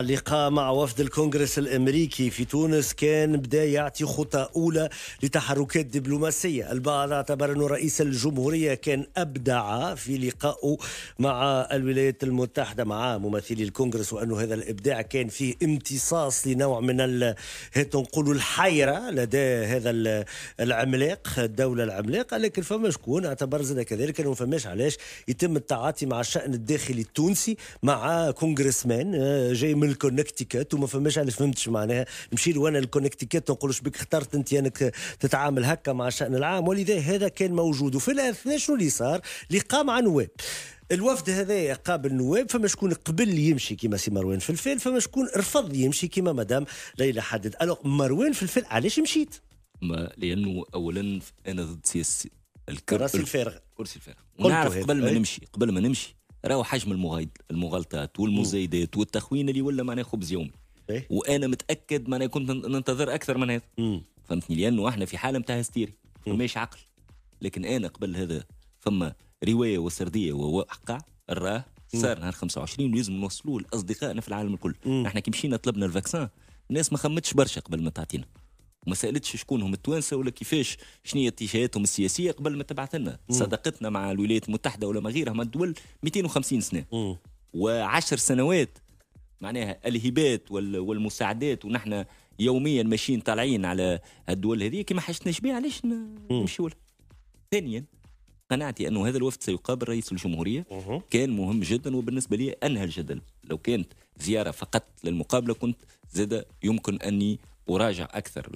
اللقاء مع وفد الكونغرس الأمريكي في تونس كان بدا يعطي خطى أولى لتحركات دبلوماسية، البعض اعتبر أنه رئيس الجمهورية كان أبدع في لقائه مع الولايات المتحدة مع ممثلي الكونغرس وأنه هذا الإبداع كان فيه امتصاص لنوع من نقولوا الحيرة لدى هذا العملاق الدولة العملاقة. لكن فما شكون اعتبر زاد كذلك أنه فماش علاش يتم التعاطي مع الشأن الداخلي التونسي مع congressman آه، جاي من الكونكتيكات وما فماش علاش فهمتش معناها. نمشي له أنا الكونكتيكات نقول بك اخترت انت انك تتعامل هكا مع الشان العام. ولذا هذا كان موجود. وفي الاثناء شنو اللي صار؟ لقاء مع نواب الوفد هذا قابل نواب فما شكون قبل يمشي كيما سي مروان فلفل فما شكون رفض يمشي كيما مدام ليلى حداد. Alors مروان فلفل علاش مشيت؟ ما لأنه اولا أنا ضد سياسه الكرسي الفارغ. كرسي الفارغ. ونعرف قبل ما نمشي قبل ما نمشي راهو حجم المغالطات والمزايدات والتخوين اللي ولا معناه خبز يومي. إيه؟ وأنا متأكد معناه كنت ننتظر أكثر من هذا. فهمتني؟ لأنه إحنا في حالة نتاع هستيري. فماش عقل. لكن أنا قبل هذا فما رواية وسردية وواقع راه صار نهار 25 ولازم نوصلوه لأصدقائنا في العالم الكل. إحنا كي مشينا طلبنا الفاكسان الناس ما خمتش برشا قبل ما تعطينا. وما سألتش شكون هم التوانسة ولا كيفاش؟ شنو هي اتجاهاتهم السياسية قبل ما تبعث لنا صداقتنا مع الولايات المتحدة ولا ما غيرها؟ من الدول 250 سنة. وعشر سنوات معناها الهبات والمساعدات ونحن يوميا ماشيين طالعين على الدول هذه. كما حاجتناش بها علاش نمشيو لها؟ ثانيا قناعتي أنه هذا الوفد سيقابل رئيس الجمهورية. كان مهم جدا وبالنسبة لي أنهى الجدل. لو كانت زيارة فقط للمقابلة كنت زاد يمكن أني أراجع أكثر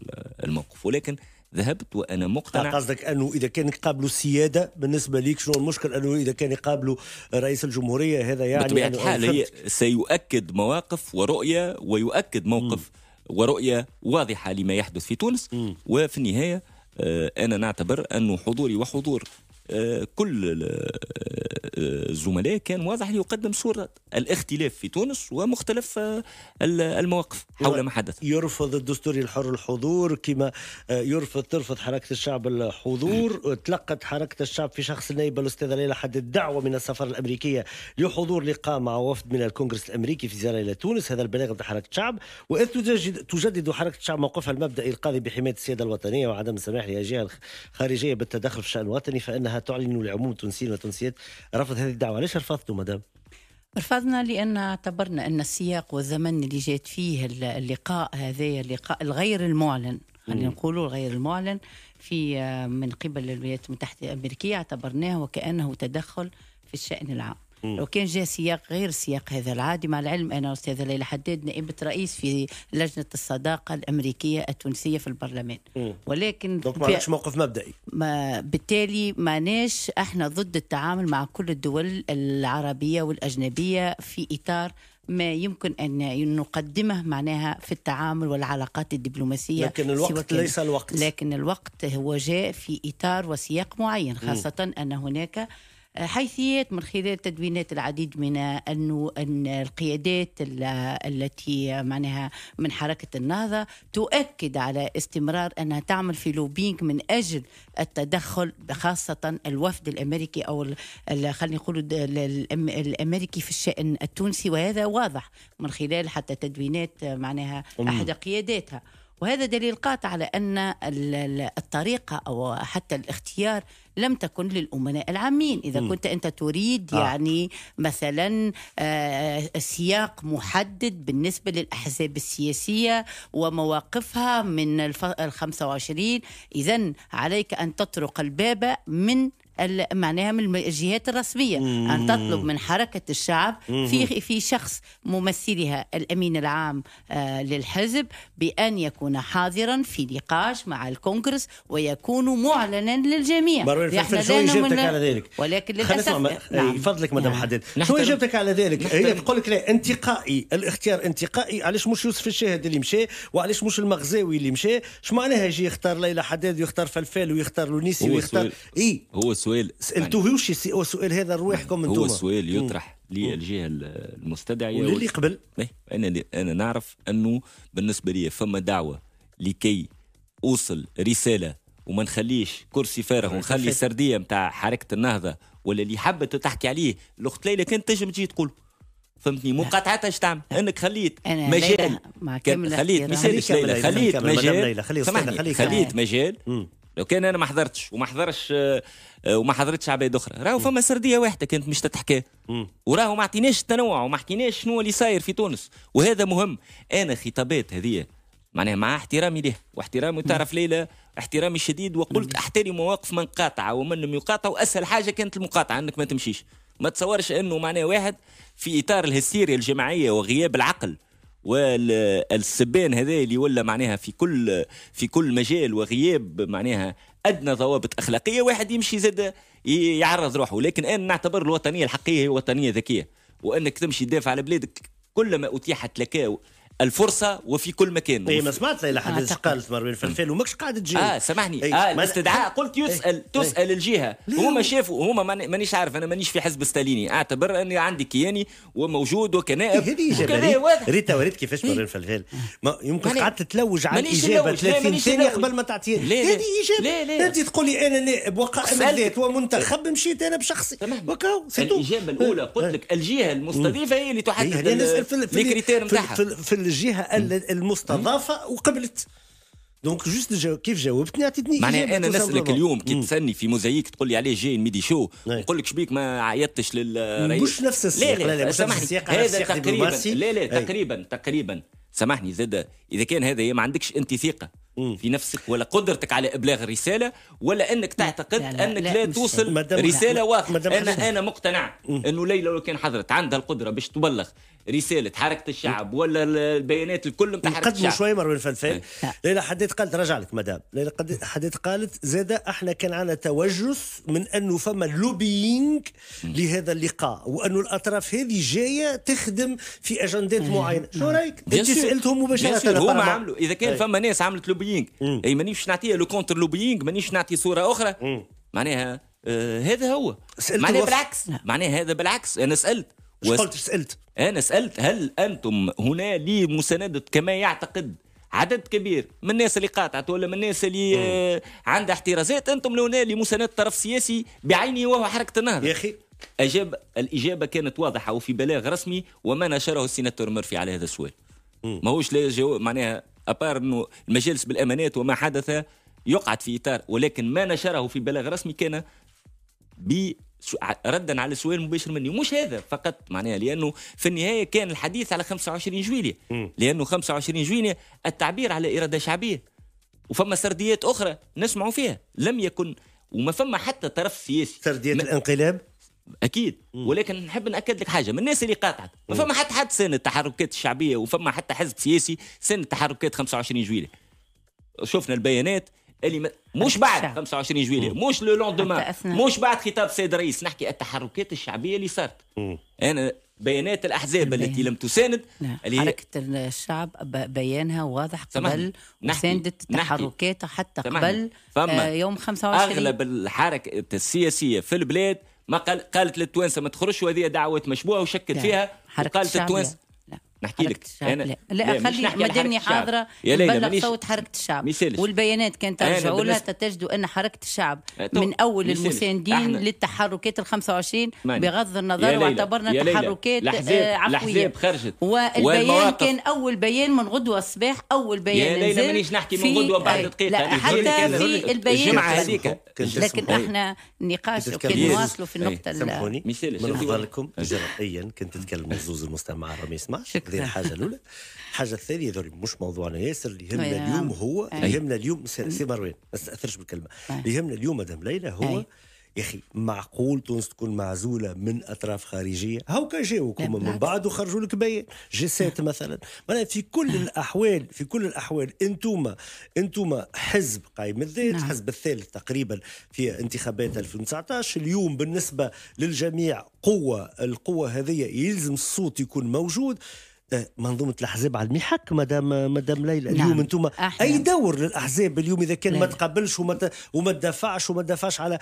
الموقف. ولكن ذهبت وأنا مقتنع. قصدك أنه إذا كان يقابلوا السياده بالنسبة ليك شنو المشكل؟ أنه إذا كان يقابلوا رئيس الجمهورية هذا يعني بطبيعة الحال هي سيؤكد مواقف ورؤية ويؤكد موقف م. ورؤية واضحة لما يحدث في تونس. م. وفي النهاية آه، أنا نعتبر أنه حضوري وحضور كل الزملاء كان واضح ليقدم صورة الاختلاف في تونس ومختلف المواقف حول ما حدث. يرفض الدستوري الحر الحضور كما يرفض ترفض حركة الشعب الحضور. تلقت حركة الشعب في شخص النائب الأستاذة ليلى حد الدعوة من السفارة الأمريكية لحضور لقاء مع وفد من الكونغرس الأمريكي في زيارة إلى تونس. هذا البلاغ من حركة الشعب وإذ تجدد حركة الشعب موقفها المبدئي القاضي بحماية السيادة الوطنية وعدم السماح لجهة خارجية بالتدخل في الشأن الوطني فإنها تعلن لعموم التونسيين والتونسيات رفض هذه الدعوة. ليش رفضتوا مدام؟ رفضنا لأن اعتبرنا أن السياق والزمن اللي جات فيه اللقاء هذا اللقاء الغير المعلن خلينا نقولوا الغير المعلن في من قبل الولايات المتحدة الأمريكية اعتبرناه وكأنه تدخل في الشأن العام. لو كان جاء سياق غير سياق هذا العادي. مع العلم أنا أستاذة ليلى حداد نائبة رئيس في لجنة الصداقة الأمريكية التونسية في البرلمان. مم. ولكن دونك ما موقف مبدئي؟ ما بالتالي ماناش إحنا ضد التعامل مع كل الدول العربية والأجنبية في إطار ما يمكن أن نقدمه معناها في التعامل والعلاقات الدبلوماسية لكن الوقت ليس الوقت. لكن الوقت هو جاء في إطار وسياق معين خاصة م. أن هناك حيثيات من خلال تدوينات العديد من أنه أن القيادات التي معناها من حركة النهضة تؤكد على استمرار أنها تعمل في لوبينج من أجل التدخل خاصة الوفد الأمريكي أو خلينا نقول الأمريكي في الشأن التونسي وهذا واضح من خلال حتى تدوينات معناها أحد قياداتها. وهذا دليل قاطع على أن الطريقة أو حتى الاختيار لم تكن للأمناء العامين إذا م. كنت أنت تريد آه. يعني مثلا آه سياق محدد بالنسبة للأحزاب السياسية ومواقفها من ال 25 إذا عليك أن تطرق الباب من معناها من الجهات الرسمية. مم. أن تطلب من حركة الشعب في في شخص ممثلها الأمين العام آه للحزب بأن يكون حاضرا في نقاش مع الكونغرس ويكون معلنا للجميع. مروان شو اجابتك على ذلك. ولكن للأسف نعم. فضلك مدام نعم. حدد شو اجابتك على ذلك. هي تقول لك لا انتقائي الاختيار انتقائي. علاش مش يوسف الشاهد اللي مشى؟ وعلاش مش المغزاوي اللي مشى؟ اش معناها يجي يختار ليلى حداد ويختار فلفال ويختار لونيسي ويختار اي هو السؤال سألتوهوش هو السؤال هذا رواحكم أنتم هو السؤال يطرح للجهه المستدعية واللي قبل. أنا أنا نعرف أنه بالنسبة لي فما دعوة لكي أوصل رسالة وما نخليش كرسي فارغ ونخلي سردية نتاع حركة النهضة ولا اللي حبت تحكي عليه. الاخت ليلى كانت تنجم تجي تقول. فهمتني؟ مقاطعتها إيش تعمل؟ أنك خليت مجال. خليت مثال ليلى خليت مجال. سامحني خليت مجال. لو كان أنا ما حضرتش وما حضرش آه، وما حضرتش عباد أخرى. راهو فما سردية واحدة كانت مش تتحكى. وراهو ما عطيناش التنوع وما حكيناش شنو اللي صاير في تونس. وهذا مهم. أنا خطابات هذه معناها مع احترامي له واحترامي تعرف ليلى احترامي الشديد وقلت احترم مواقف من قاطع ومن لم يقاطع وأسهل حاجة كانت المقاطعة إنك ما تمشيش. ما تصورش إنه معناه واحد في إطار الهستيريا الجماعية وغياب العقل. والسبان هذا اللي ولا معناها في كل في كل مجال وغياب معناها أدنى ضوابط أخلاقية واحد يمشي زاد يعرض روحه. لكن أنا نعتبر الوطنية الحقيقية هي وطنية ذكية. وأنك تمشي تدافع على بلادك كلما أتيحت لك الفرصة وفي كل مكان. اي ما سمعت ليلى حداد قالت مروان فلفل وماكش قاعد تجي. آه سامحني. آه الاستدعاء قلت يسال أي. تسأل الجهة. هما شافوا هما مانيش عارف أنا مانيش في حزب ستاليني. أعتبر أني عندي كياني وموجود وكنائب. هذه إجابة. ريتا وريت كيفاش مروان فلفل ما يمكن قعدت تلوج على الإجابة 30 ثانية قبل ما تعطيها. هذه إجابة. أنت تقولي أنا نائب وقائم الذات ومنتخب مشيت أنا بشخصي. وكاو الإجابة الأولى قلت لك الجهة المستضيفة هي اللي تحدد ال critères نتاعها. الجهة المستضافة وقبلت. Donc juste كيف جاوبتني؟ عطيتني معناها أنا نسألك اليوم كي تسألني في موزايك تقول لي عليه جاي ال Midi Show نقول لك شبيك ما عيطتش للرئيس مش نفس السياق. لا لا, سامحني. هذا تقريبا. لا لا تقريبا تقريبا. سامحني زاد إذا كان هذا ما عندكش أنت ثقة في نفسك ولا قدرتك على إبلاغ الرسالة ولا أنك تعتقد لا لا أنك لا, لا توصل رسالة واضحة. أنا أنا مقتنع إنه ليلى لو كان حضرت عندها القدرة باش تبلغ رسالة حركة الشعب ولا البيانات الكل نتاع حركة الشعب. شوي مروان الفلفل. ليلى حديت قالت رجع لك مدام. ليلى حديت قالت زاد إحنا كان عندنا توجس من أنه فما لوبيينغ لهذا اللقاء وأنه الأطراف هذه جاية تخدم في أجندات معينة. شو رأيك؟ أنت سألتهم مباشره هما عملوا. إذا كان فما ناس عملت lobbying أي مانيش نعطيها le contre lobbying مانيش نعطي صورة أخرى. معناها آه هذا هو. معناها بالعكس. معناها هذا بالعكس. أنا سألت. قلت؟ سألت. أنا سألت هل أنتم هنا لمسانده كما يعتقد عدد كبير من الناس اللي قاطعت ولا من الناس اللي آه عندها احترازات؟ أنتم هنا لمسانده طرف سياسي بعينه وهو حركة النهضة. يا أخي. أجاب الإجابة كانت واضحة وفي بلاغ رسمي وما نشره السيناتور ميرفي على هذا السؤال. ماهوش لا جو معناها à part أنه المجالس بالأمانات وما حدث يقعد في إطار ولكن ما نشره في بلاغ رسمي كان ب ردا على السؤال المباشر مني. ومش هذا فقط معناها لأنه في النهاية كان الحديث على 25 جويلية. لأنه 25 جويلية التعبير على إرادة شعبية وفما سرديات أخرى نسمعوا فيها. لم يكن وما فما حتى طرف سياسي. سرديه م... الانقلاب؟ أكيد. ولكن نحب نأكد لك حاجة من الناس اللي قاطعت. ما فما حتى حد سن التحركات الشعبية وفما حتى حزب سياسي سن التحركات 25 جويلية شفنا البيانات اللي مش بعد 25 جويلية مش لو لوندومان مش بعد خطاب السيد الرئيس. نحكي التحركات الشعبية اللي صارت. أنا بيانات الأحزاب التي لم تساند اللي حركة الشعب بيانها واضح قبل مسانده تحركاتها حتى قبل فما. آه يوم 25 أغلب الحركة السياسية في البلاد ما قال قالت للتوانسة ما تخرجش وهذه دعوة مشبوهة وشكت فيها وقالت للتوانسه نحكي لك. أنا لا, لا خلي مدامني حاضرة نبلغ صوت حركة الشعب. والبيانات كانت ترجعوا لها تجدوا أن حركة الشعب من أول المساندين للتحركات ال 25 بغض النظر واعتبرنا تحركات آه عفوية. خرجت. والبيان كان أول بيان من غدوة الصباح أول بيان يا ليلى مانيش نحكي من غدوة بعد دقيقه لا حتى في البيان هذيك لكن إحنا النقاش كان نواصلوا في النقطة سامحوني. من فضلكم اجرائيا كنت تتكلموا زوز المستمع ما يسمعش هذه الحاجة الأولى. الحاجة الثانية ذولي مش موضوعنا. ياسر اللي يهمنا اليوم هو اللي يهمنا اليوم سي مروان ما تأثرش بالكلمة. اللي يهمنا اليوم مدام ليلى هو يا أخي معقول تونس تكون معزولة من أطراف خارجية؟ هاو كان جاوكم من بعد وخرجوا لك بيان. جي مثلا. معناها في كل الأحوال في كل الأحوال أنتم أنتم حزب قائم الذات نعم. حزب الثالث تقريبا في انتخابات 2019 اليوم بالنسبة للجميع قوة القوة هذه يلزم الصوت يكون موجود. منظومة الأحزاب على المحك مدام مدام ليلى نعم. اليوم أنتم أي دور للأحزاب اليوم إذا كان. ما تقبلش وما وما تدافعش وما تدافعش على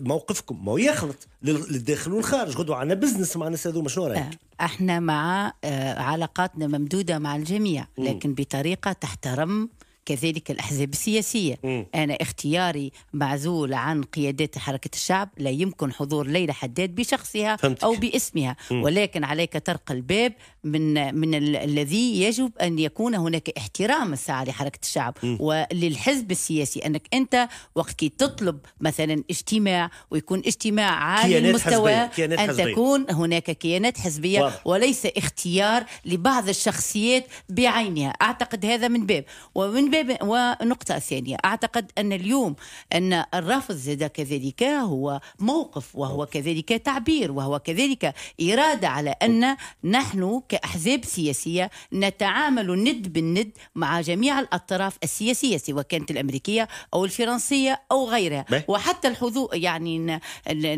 موقفكم ما هو يخلط للداخل والخارج غدوه عنا بزنس مع الناس هذوما شنو رأيك؟ آه، أحنا مع آه، علاقاتنا ممدودة مع الجميع لكن بطريقة تحترم كذلك الأحزاب السياسية م. أنا اختياري معزول عن قيادات حركة الشعب لا يمكن حضور ليلى حداد بشخصها فهمتك. أو باسمها م. ولكن عليك طرق الباب من من الذي يجب أن يكون هناك احترام الساعة لحركة الشعب م. وللحزب السياسي أنك أنت وقت كي تطلب مثلا اجتماع ويكون اجتماع عالي المستوى أن تكون هناك كيانات حزبية واضح. وليس اختيار لبعض الشخصيات بعينها أعتقد هذا من باب ومن باب ونقطة ثانية. أعتقد أن اليوم أن الرفض زاد كذلك هو موقف وهو كذلك تعبير وهو كذلك إرادة على أن نحن كأحزاب سياسية نتعامل ند بالند مع جميع الأطراف السياسية سواء كانت الأمريكية أو الفرنسية أو غيرها. وحتى الحضور يعني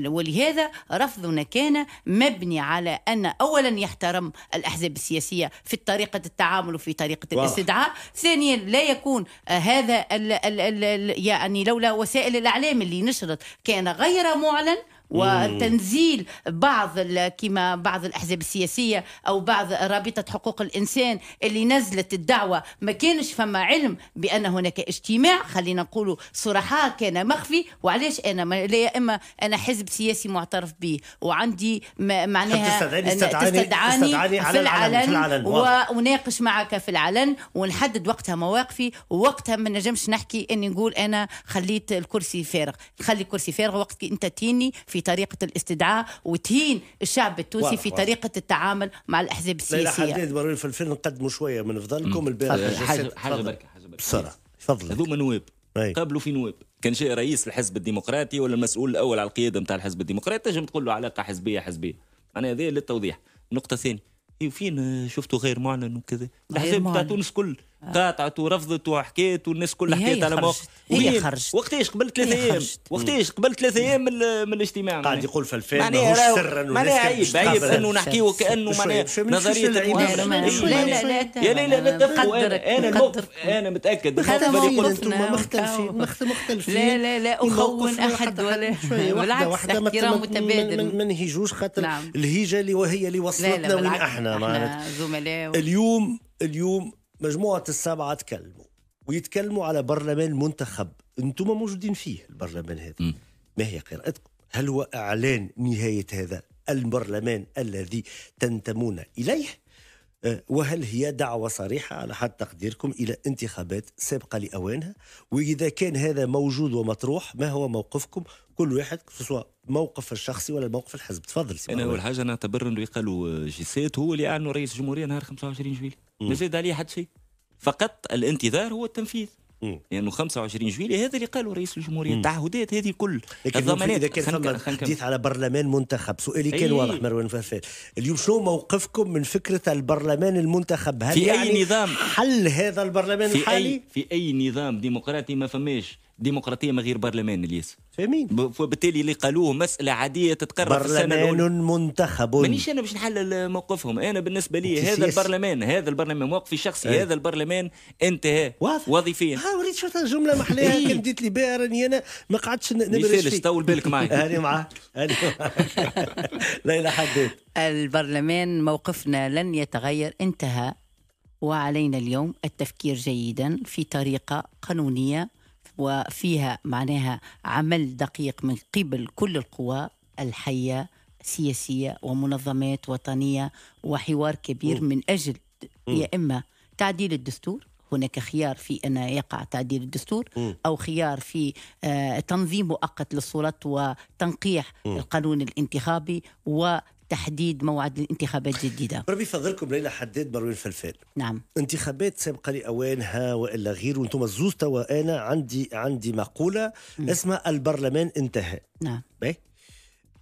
ولهذا رفضنا كان مبني على أن أولا يحترم الأحزاب السياسية في طريقة التعامل وفي طريقة الاستدعاء ثانيا لا يكون هذا ال ال ال يعني لولا وسائل الإعلام اللي نشرت كان غير معلن وتنزيل بعض كما بعض الأحزاب السياسية أو بعض رابطة حقوق الإنسان اللي نزلت الدعوة. ما كانش فما علم بأن هناك اجتماع خلينا نقولوا صراحة كان مخفي. وعلاش أنا؟ لا إما أنا حزب سياسي معترف به وعندي معناها تستدعاني, تستدعاني, تستدعاني في العلن, في العلن وناقش معك في العلن ونحدد وقتها مواقفي. ووقتها ما نجمش نحكي إني نقول أنا خليت الكرسي فارغ. خلي الكرسي فارغ وقت أنت تيني في في طريقة الاستدعاء وتهين الشعب التونسي في طريقة التعامل مع الأحزاب السياسية. لا حديد مرين في الفيلم نقدموا شوية من فضلكم البارح حاجة حاجة بركة حاجة بركة. بسرعة تفضل. هذوما نواب. قابلوا في نواب. كان جاء رئيس الحزب الديمقراطي ولا المسؤول الأول على القيادة نتاع الحزب الديمقراطي؟ تنجم تقول له علاقة حزبية حزبية. أنا هذه للتوضيح. نقطة ثانية. فين شفتوا غير معلن وكذا؟ الأحزاب نتاع تونس كل. قاطعت ورفضت وحكيت والناس كلها حكيت على مواقف هي خرجت وقتاش قبل ثلاثة أيام وقتاش قبل ثلاثة أيام من, من الاجتماع قاعد يقول في الفيلم ماهوش سرا معناها عيب عيب انه نحكيه وكانه معناها نظريه لا لا لا يا ليلى نتفقوا أنا الموقف أنا متاكد الموقف اللي قلت أنتم مختلفين مختلفين لا لا لا اخون احد ولا بالعكس احترام متبادل ما نهيجوش خاطر نعم. الهيجه اللي وهي اللي وصلتنا وين إحنا زملاء اليوم اليوم مجموعة السبعة تكلموا ويتكلموا على برلمان منتخب. أنتم موجودين فيه البرلمان هذا. م. ما هي قراءتكم؟ هل هو إعلان نهاية هذا البرلمان الذي تنتمون إليه؟ أه، وهل هي دعوة صريحة على حد تقديركم إلى انتخابات سابقة لأوانها؟ وإذا كان هذا موجود ومطروح ما هو موقفكم؟ كل واحد سواء موقف الشخصي ولا الموقف الحزب. تفضل أنا أول حاجة نعتبر إنه يقالوا جيسات هو اللي أعلنوا رئيس الجمهورية نهار 25 جويلية. ما زاد عليه حد شيء. فقط الانتظار هو التنفيذ. لأنه يعني 25 جويلية هذا اللي قاله رئيس الجمهورية. التعهدات هذه كل الضمانات. إذا كان فما حديث على برلمان منتخب. سؤالي كان واضح مروان فهفال اليوم شنو موقفكم من فكرة البرلمان المنتخب؟ هل في يعني اي نظام؟ حل هذا البرلمان في الحالي؟ أي في أي نظام ديمقراطي ما فماش ديمقراطية من غير برلمان إلياس. فاهمين. وبالتالي اللي قالوه مساله عادية تتقرر في السنة برلمان منتخب. مانيش أنا باش نحلل موقفهم. أنا بالنسبة لي هذا البرلمان هذا البرلمان موقفي الشخصي إيه؟ هذا البرلمان انتهى وظيفيا. ها وريت شفت جمله محليها إيه. كان ديت لي بها راني أنا ما قعدتش نبرش فيه. طول بالك معي. هاني معاه هاني ليلى حديت البرلمان موقفنا لن يتغير انتهى. وعلينا اليوم التفكير جيدا في طريقة قانونية وفيها معناها عمل دقيق من قبل كل القوى الحية سياسية ومنظمات وطنية وحوار كبير من أجل يا إما تعديل الدستور هناك خيار في أن يقع تعديل الدستور أو خيار في آه، تنظيم مؤقت للسلطات وتنقيح القانون الانتخابي و تحديد موعد الانتخابات جديدة ربي فضلكم ليلى حداد مروان فلفل نعم. انتخابات سابقة لأوانها وإلا غير. وأنتم زوز توا أنا عندي عندي مقولة م. اسمها البرلمان انتهى. نعم. باهي؟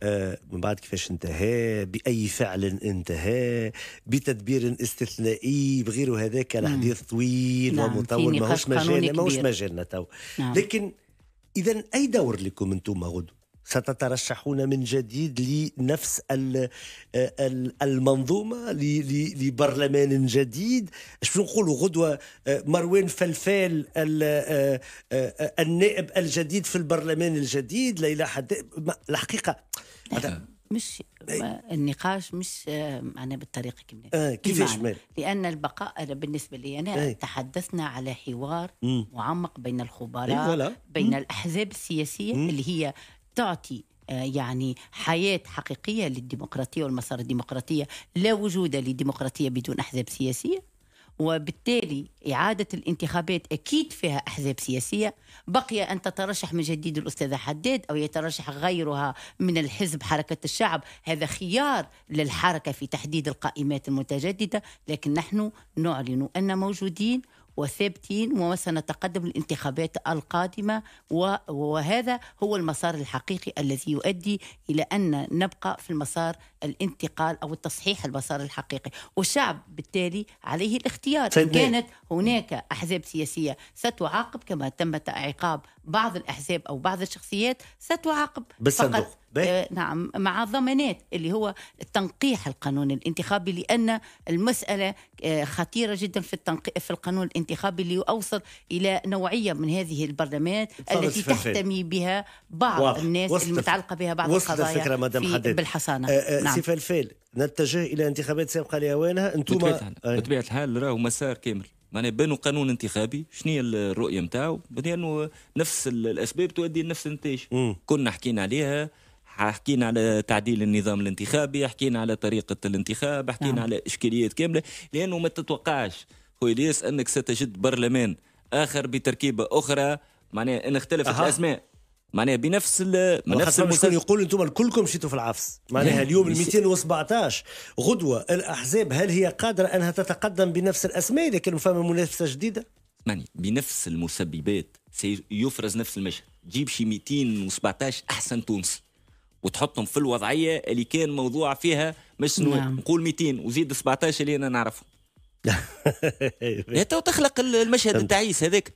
آه من بعد كيفاش انتهى بأي فعل انتهى بتدبير استثنائي بغير هذاك الحديث طويل نعم. ومطول ماهوش مجالنا ماهوش مجالنا تو نعم. لكن إذا أي دور لكم أنتم؟ غدو. ستترشحون من جديد لنفس المنظومة لبرلمان جديد إيش نقولوا غدوة آه، مروان فلفال آه، آه، النائب الجديد في البرلمان الجديد ليلى حد الحقيقة مش النقاش مش معنا بالطريقة كما آه كيفاش لأن البقاء بالنسبة لي أنا أي. تحدثنا على حوار مم. معمق بين الخبراء أي بين مم. الأحزاب السياسية مم. اللي هي تعطي آه، يعني حياة حقيقية للديمقراطية والمسار الديمقراطية لا وجود للديمقراطية بدون أحزاب سياسية. وبالتالي إعادة الانتخابات أكيد فيها أحزاب سياسية. بقي أن تترشح من جديد الأستاذة حداد أو يترشح غيرها من الحزب حركة الشعب. هذا خيار للحركة في تحديد القائمات المتجددة لكن نحن نعلن أن موجودين وثابتين وسنتقدم للانتخابات القادمة وهذا هو المسار الحقيقي الذي يؤدي إلى أن نبقى في المسار الانتقال أو التصحيح المسار الحقيقي. والشعب بالتالي عليه الاختيار. إن كانت هناك أحزاب سياسية ستعاقب كما تم عقاب بعض الأحزاب أو بعض الشخصيات ستعاقب بالصندوق. آه نعم مع ضمانات اللي هو تنقيح القانون الانتخابي لأن المسألة آه خطيرة جدا في التنقيح في القانون الانتخابي اللي يوصل إلى نوعية من هذه البرلمانات التي تحتمي بها بعض واضح. الناس المتعلقة بها بعض القضايا الفكرة مدام في حدد. بالحصانة. آه آه نعم. سي فلفل نتجه إلى انتخابات سابقة لأوانها أنتم بطبيعة الحال راهو مسار كامل. معناها بانوا قانون انتخابي شنو هي الرؤية نتاعو لأنه نفس الأسباب تؤدي لنفس النتائج. كنا حكينا عليها حكينا على تعديل النظام الانتخابي حكينا على طريقة الانتخاب حكينا نعم. على إشكاليات كاملة لأنه ما تتوقعش. هو إلياس أنك ستجد برلمان آخر بتركيبة أخرى معناها إن اختلفت أه. معناها بنفس بنفس المستوى يقول أنتم الكلكم مشيتوا في العفس معناها اليوم ال 217 غدوة الأحزاب هل هي قادرة أنها تتقدم بنفس الأسماء لكن فما منافسة جديدة؟ ماني بنفس المسببات سيفرز نفس المشهد جيب شي 217 أحسن تونس وتحطهم في الوضعية اللي كان موضوع فيها مش نعم. نقول 200 وزيد 17 اللي أنا نعرفه تو تخلق المشهد التعيس هذاك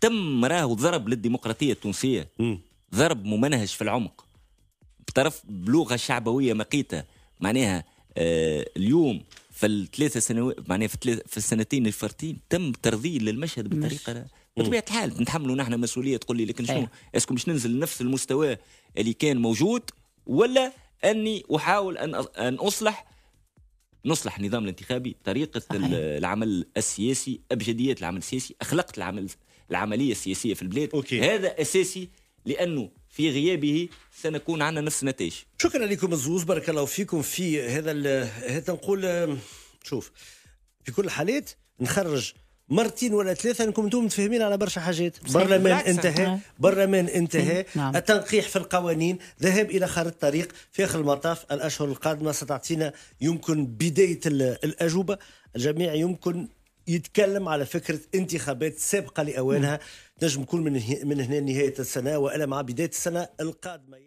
تم راهو ضرب للديمقراطية التونسية. ضرب ممنهج في العمق. بطرف بلغة شعبوية مقيتة. معناها آه اليوم في الثلاثة سنوات معناها في, في السنتين الفارتين تم ترذيل للمشهد بطريقة بطبيعة الحال. نتحملوا نحن مسؤولية تقول لي لكن شنو؟ est-ce que مش ننزل لنفس المستوى اللي كان موجود ولا أني أحاول أن أن أصلح نصلح النظام الانتخابي طريقة صحيح. العمل السياسي ابجديات العمل السياسي اخلاقه العمل العملية السياسية في البلاد أوكي. هذا أساسي لأنه في غيابه سنكون عندنا نفس النتائج شكرا لكم الزوز بارك الله فيكم في هذا هذا نقول شوف في كل الحالات نخرج مرتين ولا ثلاثة انكم أنتم متفاهمين على برشا حاجات. برلمان انتهى. برلمان انتهى. نعم. التنقيح في القوانين. ذهاب إلى خارطة الطريق. في آخر المطاف. الأشهر القادمة ستعطينا يمكن بداية الأجوبة. الجميع يمكن يتكلم على فكرة انتخابات سابقة لأوانها. نجم نكون من, من هنا نهاية السنة. وإلى مع بداية السنة القادمة.